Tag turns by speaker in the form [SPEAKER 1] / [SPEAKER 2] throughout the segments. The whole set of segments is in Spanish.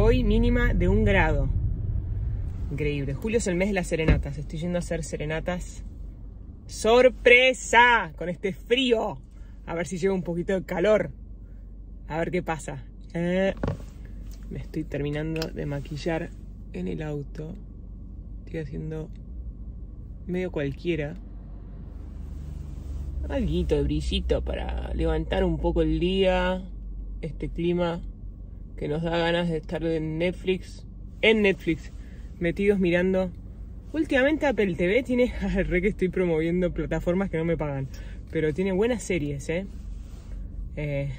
[SPEAKER 1] Hoy mínima de un grado. Increíble. Julio es el mes de las serenatas. Estoy yendo a hacer serenatas. ¡Sorpresa! Con este frío. A ver si llega un poquito de calor. A ver qué pasa. Eh, me estoy terminando de maquillar en el auto. Estoy haciendo medio cualquiera. Alguito de brillito para levantar un poco el día. Este clima que nos da ganas de estar en Netflix. En Netflix. Metidos mirando. Últimamente Apple TV tiene. Re que estoy promoviendo plataformas que no me pagan. Pero tiene buenas series, ¿eh? eh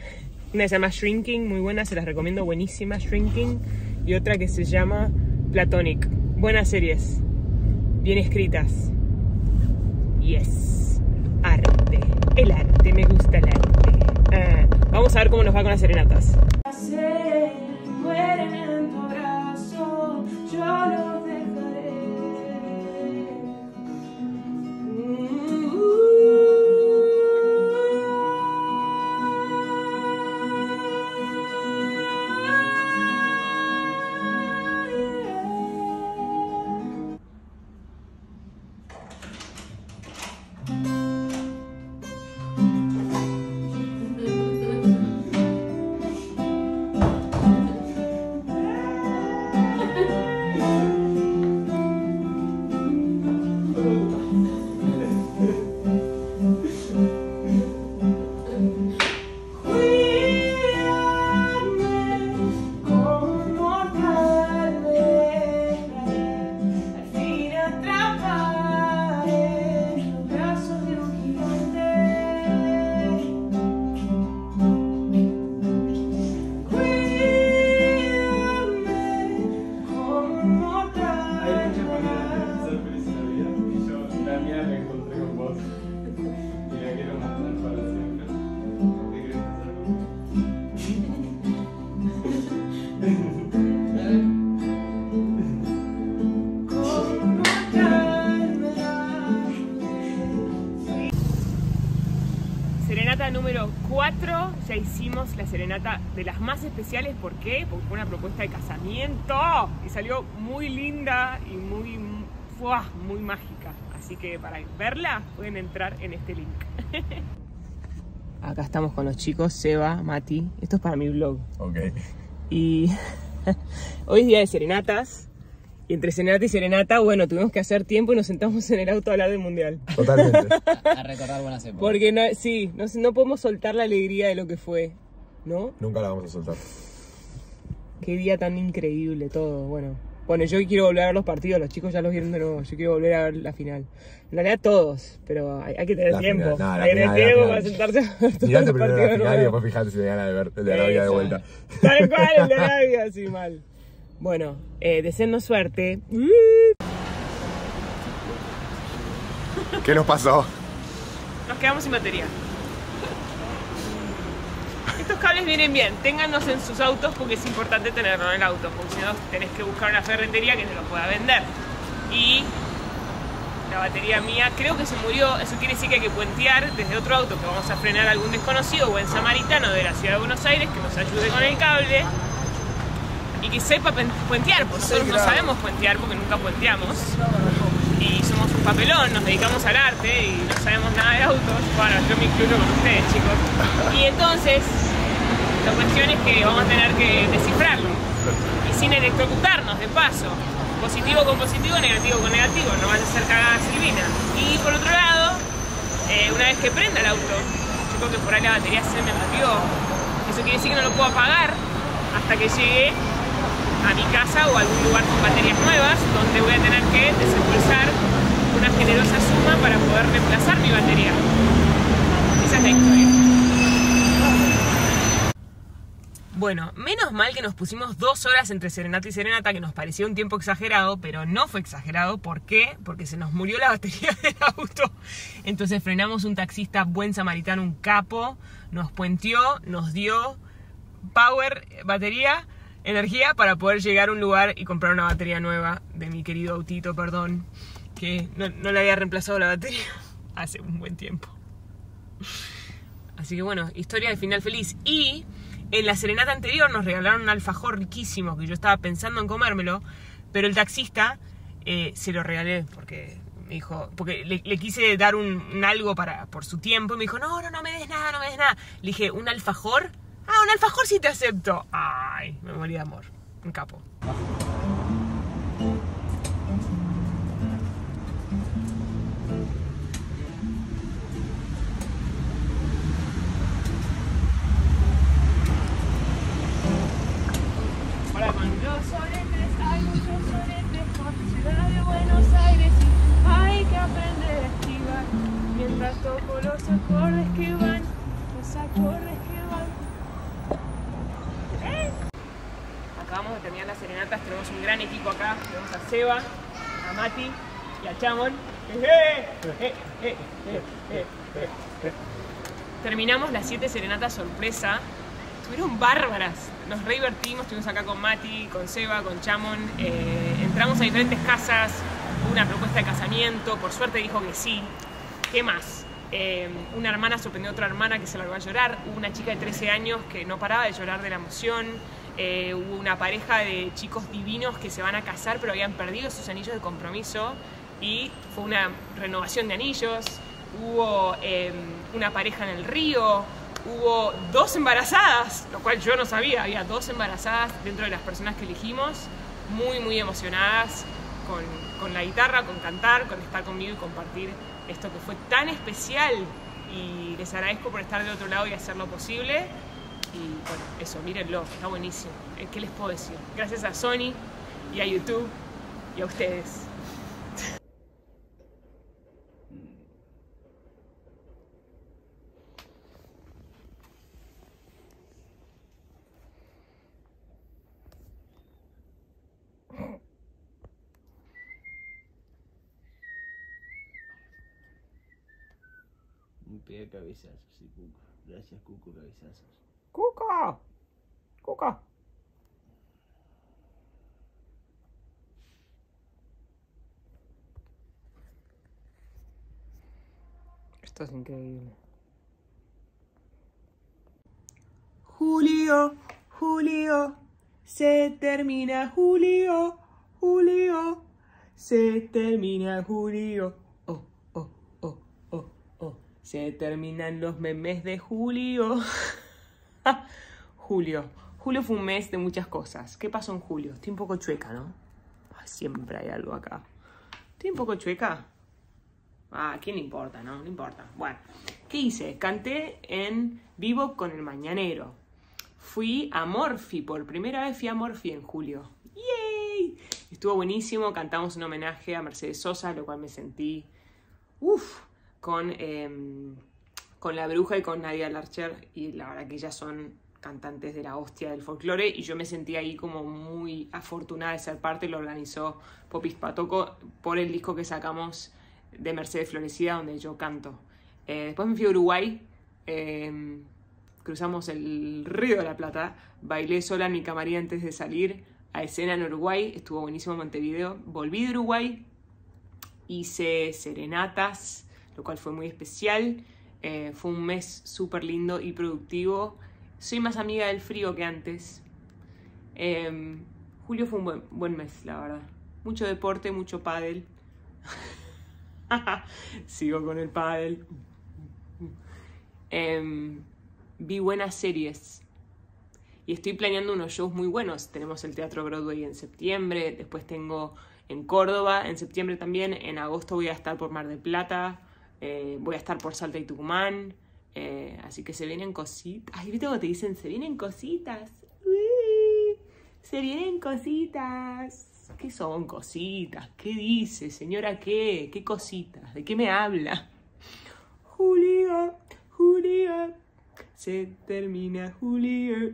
[SPEAKER 1] una se llama Shrinking, muy buena, se las recomiendo, buenísima Shrinking. Y otra que se llama Platonic. Buenas series, bien escritas. Yes, arte. El arte, me gusta el arte. Ah, vamos a ver cómo nos va con las serenatas. Hicimos la serenata de las más especiales. ¿Por qué? Porque fue una propuesta de casamiento y salió muy linda y muy, muy mágica. Así que para verla pueden entrar en este link. Acá estamos con los chicos, Seba, Mati. Esto es para mi blog.
[SPEAKER 2] Ok.
[SPEAKER 1] Y hoy es día de serenatas. Y entre serenata y serenata, bueno, tuvimos que hacer tiempo y nos sentamos en el auto a hablar del mundial.
[SPEAKER 2] Totalmente.
[SPEAKER 3] a, recordar buenas épocas.
[SPEAKER 1] Porque no, sí, no, no podemos soltar la alegría de lo que fue, ¿no?
[SPEAKER 2] Nunca la vamos a soltar.
[SPEAKER 1] Qué día tan increíble todo, bueno. Bueno, yo quiero volver a ver los partidos, los chicos ya los vieron de nuevo, yo quiero volver a ver la final. En realidad todos, pero hay, que tener tiempo. hay que tener tiempo para sentarse a ver
[SPEAKER 2] todos los partidos. La final y después fijate si te gana de ver el de Arabia de vuelta.
[SPEAKER 1] Tal cual, el de Arabia, así mal. Bueno, eh, suerte.
[SPEAKER 2] ¿Qué nos pasó?
[SPEAKER 1] Nos quedamos sin batería. Estos cables vienen bien, ténganlos en sus autos porque es importante tenerlo en el auto, porque si no tenés que buscar una ferretería que te lo pueda vender. Y la batería mía creo que se murió, eso quiere decir que hay que puentear desde otro auto que vamos a frenar a algún desconocido o en samaritano de la ciudad de Buenos Aires que nos ayude con el cable y que sepa puentear, porque nosotros no sabemos puentear porque nunca puenteamos. Y somos un papelón, nos dedicamos al arte y no sabemos nada de autos. Bueno, yo me incluyo con ustedes, chicos. Y entonces, la cuestión es que vamos a tener que descifrarlo. Y sin electrocutarnos, de paso. Positivo con positivo, negativo con negativo. No vaya a ser cagada Silvina. Y por otro lado, eh, una vez que prenda el auto, yo creo que por ahí la batería se me murió. Eso quiere decir que no lo puedo apagar hasta que llegue a mi casa o a algún lugar con baterías nuevas, donde voy a tener que desembolsar una generosa suma para poder reemplazar mi batería. Esa es la historia. Bueno, menos mal que nos pusimos dos horas entre Serenata y Serenata, que nos parecía un tiempo exagerado, pero no fue exagerado. ¿Por qué? Porque se nos murió la batería del auto. Entonces frenamos un taxista buen samaritano, un capo, nos puenteó, nos dio power, batería, energía para poder llegar a un lugar y comprar una batería nueva de mi querido autito, perdón, que no, le había reemplazado la batería hace un buen tiempo. Así que bueno, historia de final feliz. Y En la serenata anterior nos regalaron un alfajor riquísimo que yo estaba pensando en comérmelo, pero el taxista eh, se lo regalé porque me dijo, porque le, le quise dar un, un algo para, por su tiempo y me dijo, no, no, no me des nada, no me des nada. Le dije, ¿un alfajor? Ah, un alfajor sí te acepto. Ay, me morí de amor. Un capo. Mientras toco los acordes que van, los acordes que van. ¿Eh? Acabamos de terminar las serenatas, tenemos un gran equipo acá, tenemos a Seba, a Mati y a Chamon. ¡Eh, eh, eh! Terminamos las siete serenatas sorpresa. Estuvieron bárbaras. Nos re divertimos. Estuvimos acá con Mati, con Seba, con Chamon. Entramos a diferentes casas. Una propuesta de casamiento. Por suerte dijo que sí. ¿Qué más? Una hermana sorprendió a otra hermana que se largó a llorar. Una chica de 13 años que no paraba de llorar de la emoción. Eh, hubo una pareja de chicos divinos que se van a casar pero habían perdido sus anillos de compromiso y fue una renovación de anillos. Hubo eh, una pareja en el río, hubo dos embarazadas, lo cual yo no sabía, había dos embarazadas dentro de las personas que elegimos, muy, muy emocionadas con, con la guitarra, con cantar, con estar conmigo y compartir esto que fue tan especial. Y les agradezco por estar del otro lado y hacerlo posible. Y bueno, eso, mírenlo, está buenísimo. Eh, ¿Qué les puedo decir? Gracias a Sony y a YouTube y a ustedes.
[SPEAKER 4] Me pega cabezazos, sí, Cuco. Gracias, Cuco, cabezazos.
[SPEAKER 1] ¡Cuca! Esto es increíble. Julio, Julio, se termina Julio, Julio, se termina Julio. Oh, oh, oh, oh, oh. Se terminan los memes de Julio. Julio. Julio fue un mes de muchas cosas. ¿Qué pasó en julio? Estoy un poco chueca, ¿no? Siempre hay algo acá. Estoy un poco chueca. Ah, ¿a quién le importa, no? No importa. Bueno, ¿qué hice? Canté en vivo con el Mañanero. Fui a Morphy, por primera vez fui a Morphy en julio. ¡Yay! Estuvo buenísimo, cantamos un homenaje a Mercedes Sosa, lo cual me sentí, uff, con, em, con La Bruja y con Nadia Larcher, y la verdad que ellas son cantantes de la hostia del folclore, y yo me sentí ahí como muy afortunada de ser parte, lo organizó Popis Patoco por el disco que sacamos de Mercedes Florecida, donde yo canto. Eh, después me fui a Uruguay, eh, cruzamos el Río de la Plata, bailé sola en mi camarín antes de salir a escena en Uruguay, estuvo buenísimo Montevideo, volví de Uruguay, hice serenatas, lo cual fue muy especial, eh, fue un mes súper lindo y productivo, soy más amiga del frío que antes. Eh, julio fue un buen, mes, la verdad. Mucho deporte, mucho pádel. Sigo con el pádel. Em, vi buenas series. Y estoy planeando unos shows muy buenos. Tenemos el Teatro Broadway en septiembre. Después tengo en Córdoba en septiembre también. En agosto voy a estar por Mar del Plata. eh, voy a estar por Salta y Tucumán. Eh, así que se vienen cositas. Ay, ¿viste cómo te dicen? Se vienen cositas. Se vienen cositas. ¿Qué son cositas? ¿Qué dice, señora? ¿Qué? ¿Qué cositas? ¿De qué me habla? Julio, Julio, se termina Julio.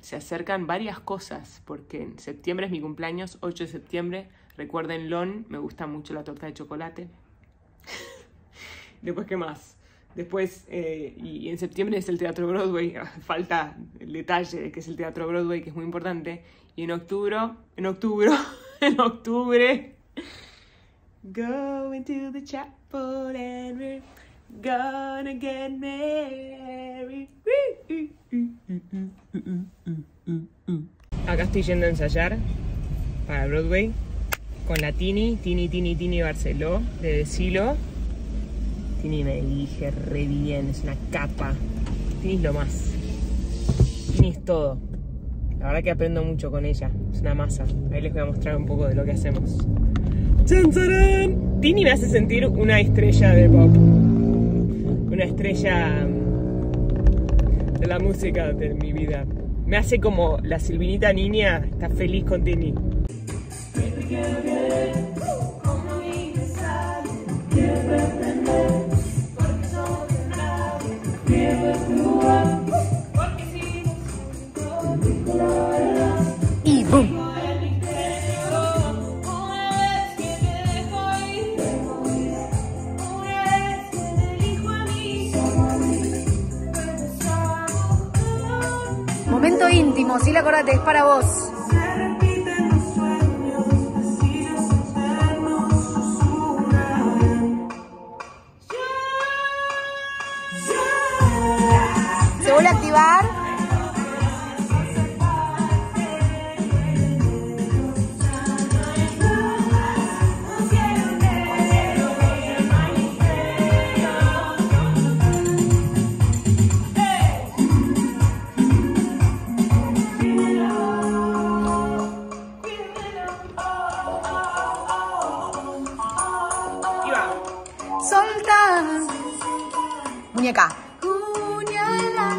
[SPEAKER 1] Se acercan varias cosas, porque en septiembre es mi cumpleaños, 8 de septiembre. Recuérdenlo, me gusta mucho la torta de chocolate. Después, ¿qué más? Después, eh, y en septiembre es el Teatro Broadway, falta el detalle de que es el Teatro Broadway, que es muy importante. Y en octubre, en octubre, en octubre, going to the chapel and we're gonna get married. Acá estoy yendo a ensayar para Broadway con la Tini, Tini, Tini, Tini Barceló, de Decilo. Tini me dirige re bien, es una capa. Tini es lo más. Tini es todo. La verdad que aprendo mucho con ella, es una masa. Ahí les voy a mostrar un poco de lo que hacemos. ¡Chan! Tini me hace sentir una estrella de pop. Una estrella mm, de la música de mi vida. Me hace como la Silvinita niña, está feliz con Tini.
[SPEAKER 5] Para vos. Solta. Muñeca. Puñala.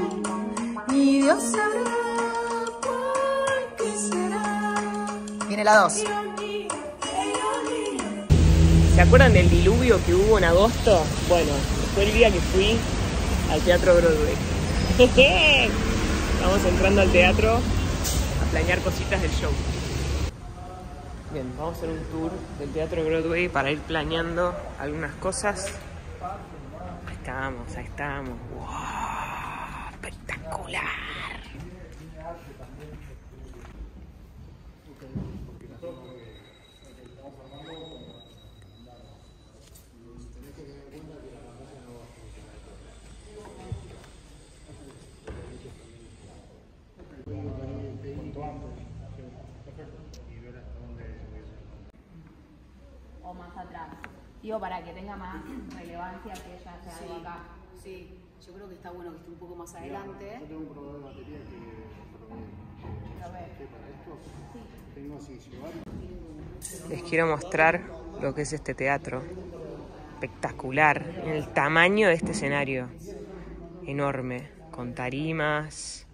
[SPEAKER 5] Ni Dios sabrá por qué será. Viene la dos.
[SPEAKER 1] ¿Se acuerdan del diluvio que hubo en agosto? Bueno, fue el día que fui al Teatro Broadway. Estamos entrando al teatro a planear cositas del show. Bien, vamos a hacer un tour del Teatro Broadway para ir planeando algunas cosas. Ahí estamos, ahí estamos. ¡Wow! ¡Espectacular!
[SPEAKER 6] Digo, para que tenga más relevancia que ella sea algo acá.
[SPEAKER 7] Sí, yo creo que está bueno que esté un poco más adelante.
[SPEAKER 8] Yo tengo un probador de batería que para esto tengo así llevar
[SPEAKER 1] Les quiero mostrar lo que es este teatro. Espectacular. El tamaño de este escenario. Enorme. Con tarimas.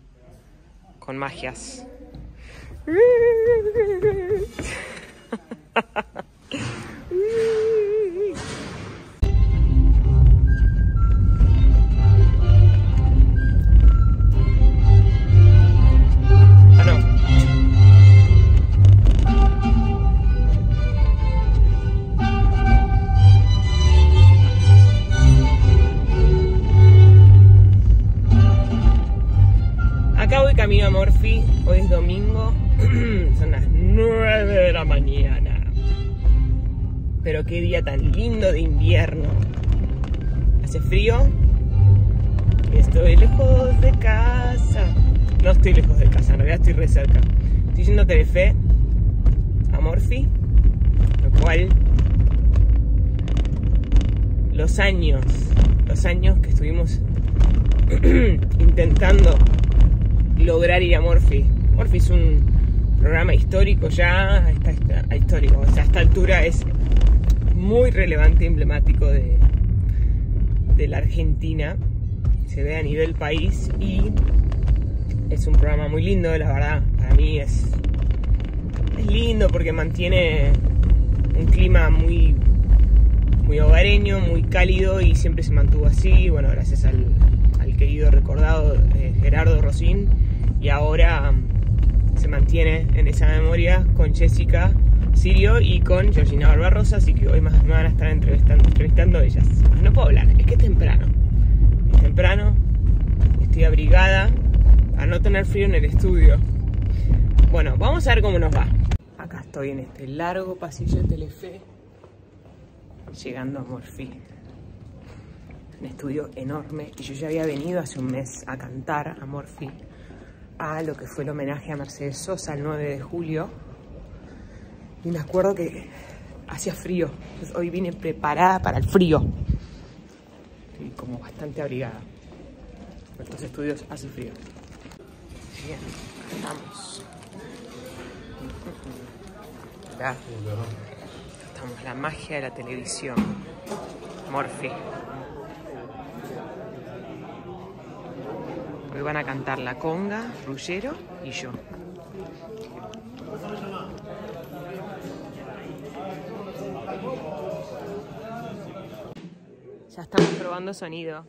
[SPEAKER 1] Con magias. estoy lejos de casa. No estoy lejos de casa, en realidad estoy re cerca. Estoy yendo a Telefe, a Morphy, lo cual los años, los años que estuvimos intentando lograr ir a Morphy. Morphy es un programa histórico ya, esta- histórico, o sea, a esta altura es muy relevante, emblemático de, de la Argentina, se ve a nivel país y es un programa muy lindo, la verdad, para mí es, es lindo porque mantiene un clima muy, muy hogareño, muy cálido y siempre se mantuvo así, bueno, gracias al, al querido recordado eh, Gerardo Rosín y ahora se mantiene en esa memoria con Jessica Sirio y con Georgina Barbarosa, así que hoy más me van a estar entrevistando, entrevistando ellas. No puedo hablar, es que es temprano. Es temprano, estoy abrigada a no tener frío en el estudio. Bueno, vamos a ver cómo nos va. Acá estoy en este largo pasillo de Telefe, llegando a Morphy. Un estudio enorme y yo ya había venido hace un mes a cantar a Morphy a lo que fue el homenaje a Mercedes Sosa el 9 de julio. Y me acuerdo que hacía frío. Entonces, hoy vine preparada para el frío. Y como bastante abrigada. En estos estudios hace frío. Bien, estamos. Estamos, la magia de la televisión. Morphy. Hoy van a cantar La Conga, Rullero y yo. Estamos probando sonido.